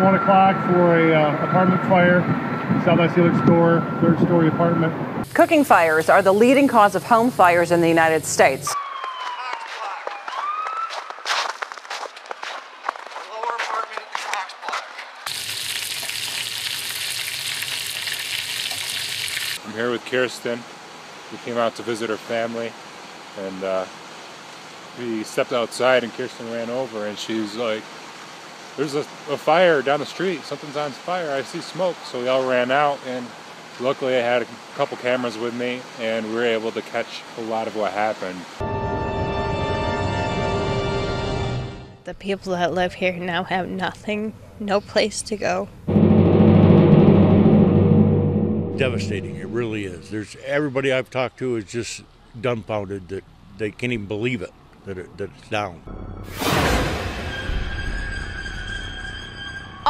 about 1 o'clock for a uh, apartment fire, South Otselic store, third story apartment. Cooking fires are the leading cause of home fires in the United States. I'm here with Kirsten. We came out to visit her family and uh, we stepped outside and Kirsten ran over and she's like, there's a, a, fire down the street. Something's on fire. I see smoke. So we all ran out and luckily I had a couple cameras with me and we were able to catch a lot of what happened. The people that live here now have nothing, no place to go. Devastating, it really is. There's everybody I've talked to is just dumbfounded that they can't even believe it that, it, that it's down.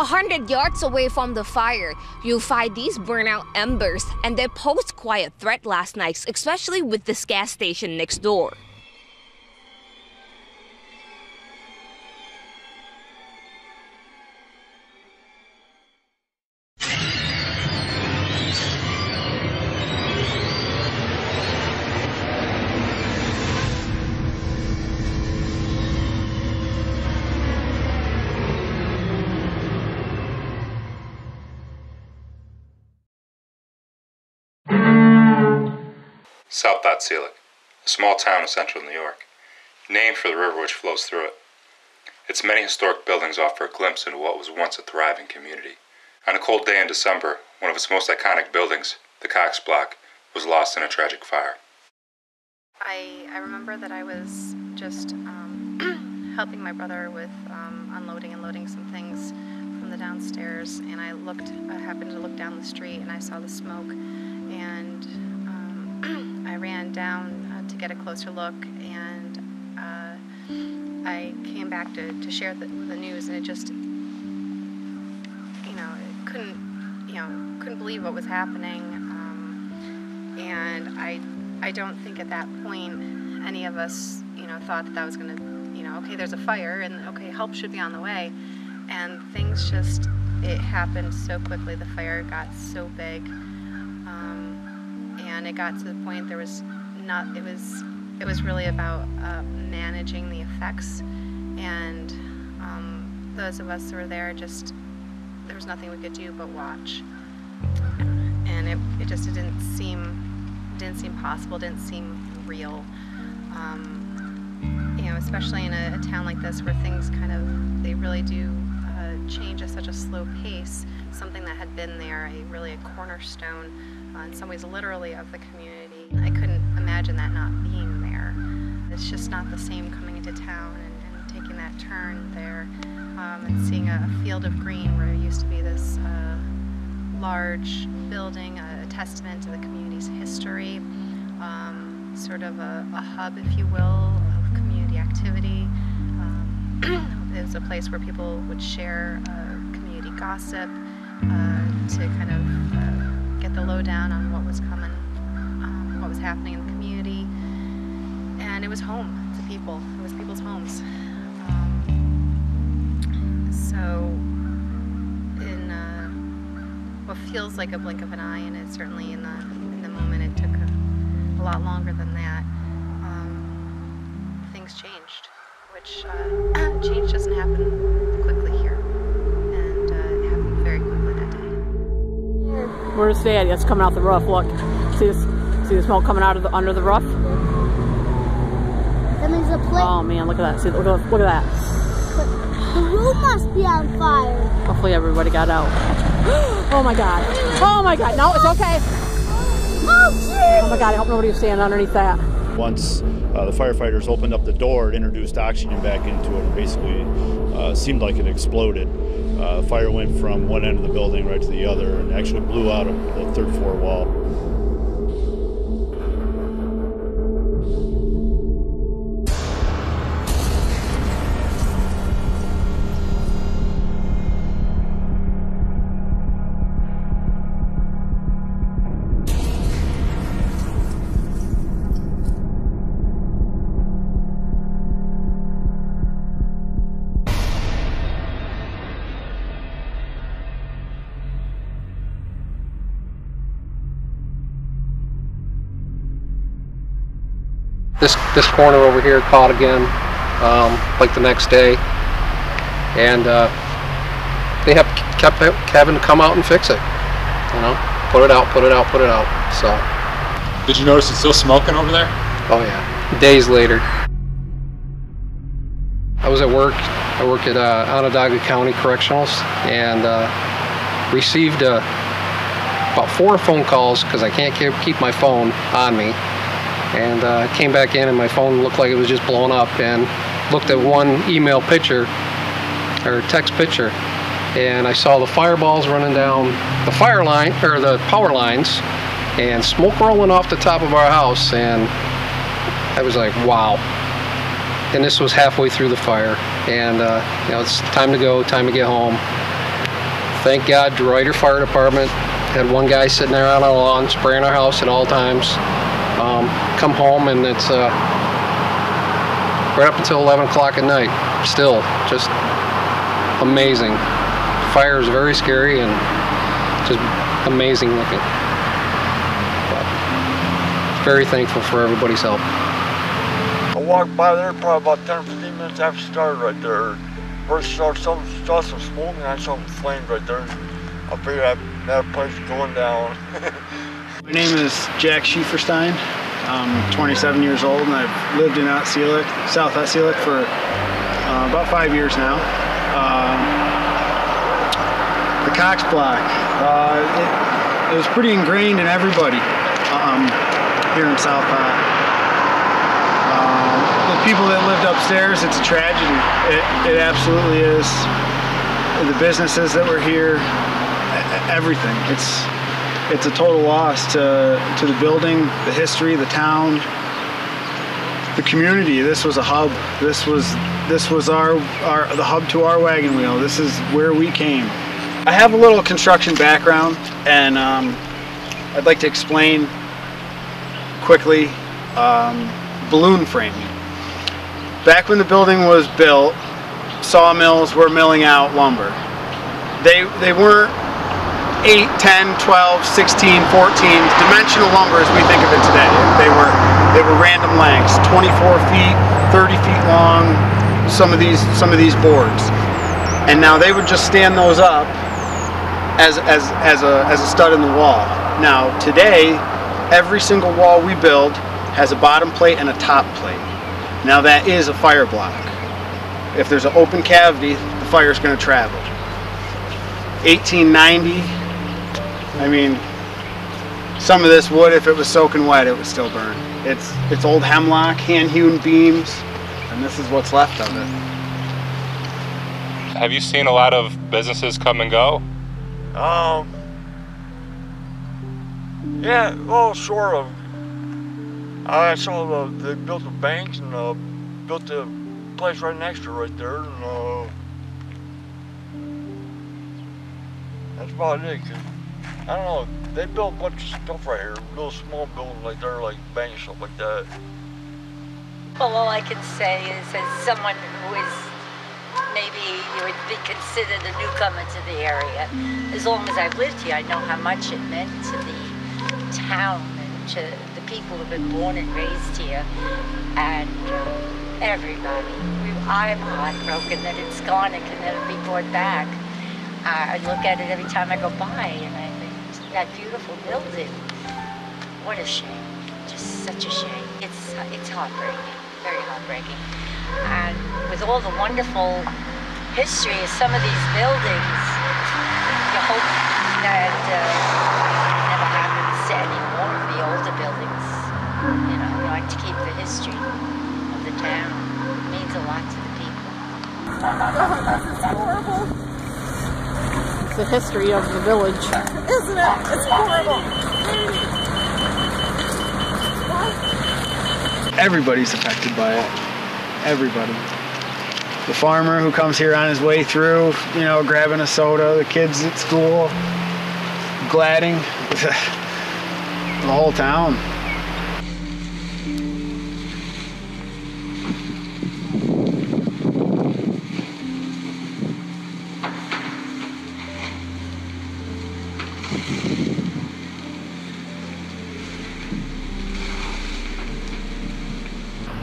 A hundred yards away from the fire, you'll find these burnout embers, and they posed quite a threat last night, especially with this gas station next door. South Otselic, a small town in central New York, named for the river which flows through it. Its many historic buildings offer a glimpse into what was once a thriving community. On a cold day in December, one of its most iconic buildings, the Cox Block, was lost in a tragic fire. I, I remember that I was just um, helping my brother with um, unloading and loading some things from the downstairs, and I looked, I happened to look down the street and I saw the smoke, and I ran down uh, to get a closer look, and uh, I came back to, to share the, the, news, and it just, you know, couldn't, you know, couldn't believe what was happening, um, and I, I don't think at that point any of us, you know, thought that that was going to, you know, okay, there's a fire, and okay, help should be on the way, and things just, it happened so quickly. The fire got so big it got to the point there was not it was it was really about uh, managing the effects. And um, those of us who were there just there was nothing we could do but watch. And it, it just it didn't seem didn't seem possible didn't seem real. Um, you know especially in a, a, town like this where things kind of they really do uh, change at such a slow pace. Something that had been there a really a cornerstone uh, in some ways literally of the community. I couldn't imagine that not being there. It's just not the same coming into town and, and taking that turn there um, and seeing a, field of green where it used to be this uh, large building, a, testament to the community's history, um, sort of a, a, hub, if you will, of community activity. Um, it was a place where people would share uh, community gossip uh, to kind of uh, the lowdown on what was coming, um, what was happening in the community. And it was home to people. It was people's homes. Um, so, in uh, what feels like a blink of an eye, and it certainly in the in the moment it took a, a lot longer than that. Um, things changed, which uh, change doesn't happen Where's Daddy? That's coming out the roof. Look. See this? See the smoke coming out of the under the roof? That means the plate. Oh man, look at that. See, look at look at that. The room must be on fire. Hopefully everybody got out. oh my god. Oh my god. No, it's okay. Oh. Oh my god. I hope nobody was standing underneath that. Once uh, the firefighters opened up the door, it introduced oxygen back into it, and basically uh, seemed like it exploded. Uh, fire went from one end of the building right to the other and actually blew out the third floor wall. This this corner over here caught again, um, like the next day, and uh, they have kept Kevin to come out and fix it. You know, put it out, put it out, put it out. So. Did you notice it's still smoking over there? Oh yeah. Days later. I was at work. I work at uh, Onondaga County Correctionals and uh, received uh, about four phone calls because I can't keep my phone on me. And uh, came back in and my phone looked like it was just blown up and looked at one email picture or text picture. And I saw the fireballs running down the fire line or the power lines and smoke rolling off the top of our house. And I was like wow. And this was halfway through the fire. And uh, you know it's time to go time to get home. Thank God DeRuyter Fire Department had one guy sitting there on our lawn spraying our house at all times um, come home and it's uh, right up until 11 o'clock at night still just amazing. Fire is very scary and just amazing looking. But very thankful for everybody's help. I walked by there probably about 10 15 minutes after started right there. First saw some saw some smoke and I saw some flames right there. I figured that, that place going down My name is Jack Schieferstein. I'm 27 years old and I've lived in Otselic, South Otselic for uh, about five years now. Um, the Cox Block, uh, it, it, was pretty ingrained in everybody um, here in South Ot. Um, the people that lived upstairs, it's a tragedy. It, it absolutely is. The businesses that were here, everything. It's it's a total loss to to the building, the history, the town, the community. This was a hub. This was this was our our the hub to our wagon wheel. This is where we came. I have a little construction background, and um, I'd like to explain quickly um, balloon framing. Back when the building was built, sawmills were milling out lumber. They they weren't 8, 10, 12, 16, 14 dimensional lumber as we think of it today. They were they were random lengths, 24 feet, 30 feet long, some of these some of these boards. And now they would just stand those up as as as a as a stud in the wall. Now today, every single wall we build has a bottom plate and a top plate. Now that is a fire block. If there's an open cavity, the fire is going to travel. 1890, I mean, some of this wood, if it was soaking wet, it would still burn. It's it's old hemlock, hand-hewn beams, and this is what's left of it. Have you seen a lot of businesses come and go? Um. Yeah, well, sort of. I saw the, they built the banks and uh, built the place right next to it right there, and uh, that's about it. I don't know. They built a bunch of stuff right here, little small buildings like there, like banks stuff like that. Well, all I can say is, as someone who is maybe you would be considered a newcomer to the area, as long as I've lived here, I know how much it meant to the town and to the people who've been born and raised here, and uh, everybody. We, I'm heartbroken that it's gone and can never be brought back. I look at it every time I go by, and I that beautiful building. What a shame. Just such a shame. It's it's heartbreaking, very heartbreaking. And with all the wonderful history of some of these buildings, you hope that uh, it never happens to any more of the older buildings. You know, we like to keep the history of the town. It means a lot to the people. this is horrible. It's the history of the village. Isn't it? It's horrible. Everybody's affected by it. Everybody. The farmer who comes here on his way through, you know, grabbing a soda, the kids at school, gladding, the whole town.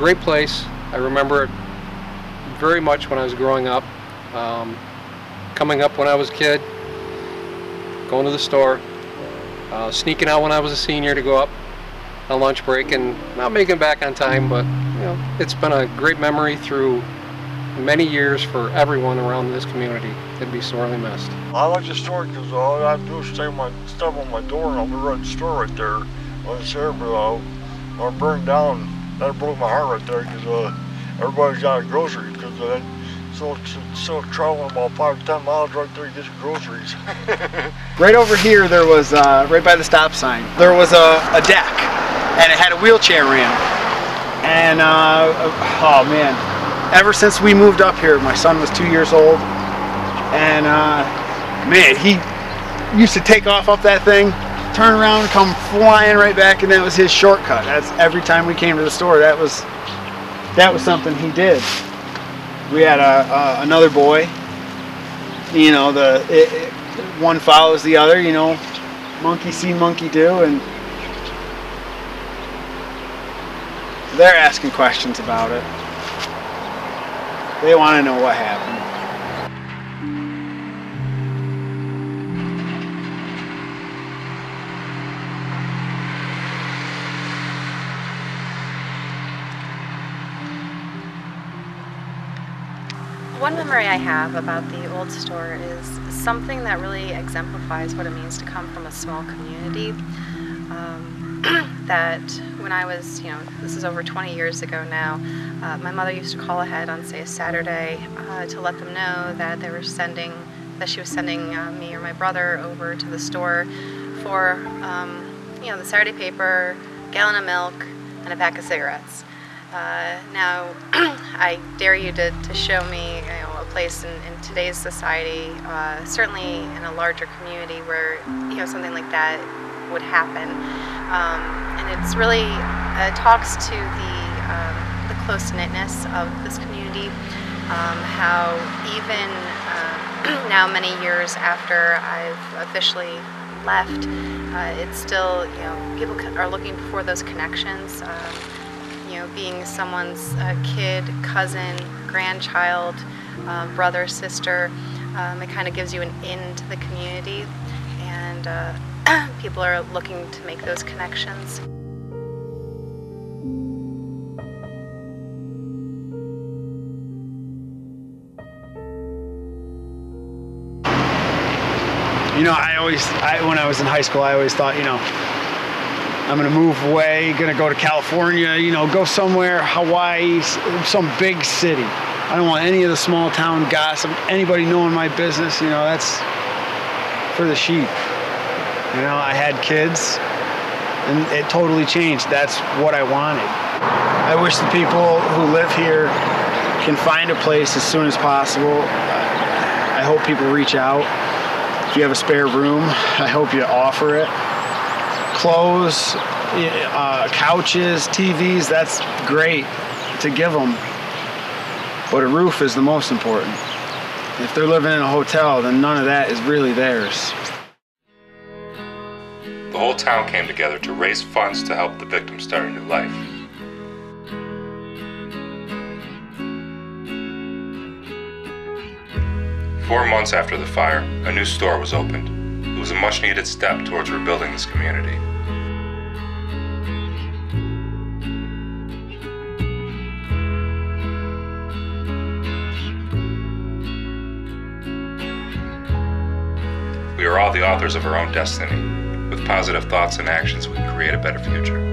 Great place. I remember it very much when I was growing up. Um, coming up when I was a kid, going to the store, uh, sneaking out when I was a senior to go up on lunch break and not making back on time, but you know, it's been a great memory through many years for everyone around this community. It'd be sorely missed. I like the store because all I have to do is stay my, stuff on my door and I'll be right in the store right there. But uh, when it burned down, that broke my heart right there because uh, everybody's got a grocery because uh, so so traveling about five to ten miles right there to get your groceries. right over here, there was uh, right by the stop sign. There was a, a deck, and it had a wheelchair ramp. And uh, oh man, ever since we moved up here, my son was two years old, and uh, man, he used to take off up that thing, turn around, come flying right back, and that was his shortcut. That's every time we came to the store. That was that was something he did. We had a, another boy. You know, the it, it, one follows the other. You know, monkey see, monkey do, and they're asking questions about it. They want to know what happened. One memory I have about the old store is something that really exemplifies what it means to come from a small community. Um, that when I was, you know, this is over 20 years ago now, uh, my mother used to call ahead on, say, a Saturday uh, to let them know that they were sending, that she was sending uh, me or my brother over to the store for, um, you know, the Saturday paper, gallon of milk, and a pack of cigarettes. Uh, now, I dare you to, to show me you know, a place in, in today's society, uh, certainly in a larger community where you know something like that would happen. Um, and it's really uh, talks to the, um, the close knitness of this community, um, how even uh, now many years after I've officially left, uh, it's still, you know, people are looking for those connections. Know, being someone's uh, kid, cousin, grandchild, uh, brother, sister. Um, it kind of gives you an in to the community, and uh, people are looking to make those connections. You know, I always, I, when I was in high school, I always thought, you know, I'm gonna move away, gonna go to California, you know, go somewhere, Hawaii, some big city. I don't want any of the small town gossip, anybody knowing my business, you know, that's for the sheep. You know, I had kids and it totally changed. That's what I wanted. I wish the people who live here can find a place as soon as possible. I hope people reach out. If you have a spare room, I hope you offer it clothes, uh, couches, TVs, that's great to give them. But a roof is the most important. If they're living in a hotel, then none of that is really theirs. The whole town came together to raise funds to help the victims start a new life. Four months after the fire, a new store was opened. It was a much needed step towards rebuilding this community. The authors of our own destiny. With positive thoughts and actions, we can create a better future.